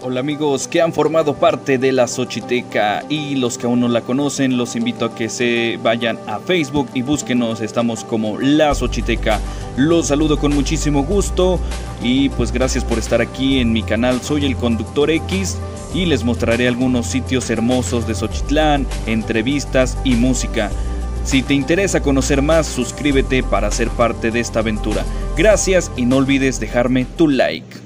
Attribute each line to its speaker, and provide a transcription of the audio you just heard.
Speaker 1: Hola amigos que han formado parte de la Xochiteca y los que aún no la conocen, los invito a que se vayan a Facebook y búsquenos, estamos como la Xochiteca. Los saludo con muchísimo gusto y pues gracias por estar aquí en mi canal, soy el conductor X y les mostraré algunos sitios hermosos de Xochitlán, entrevistas y música. Si te interesa conocer más, suscríbete para ser parte de esta aventura. Gracias y no olvides dejarme tu like.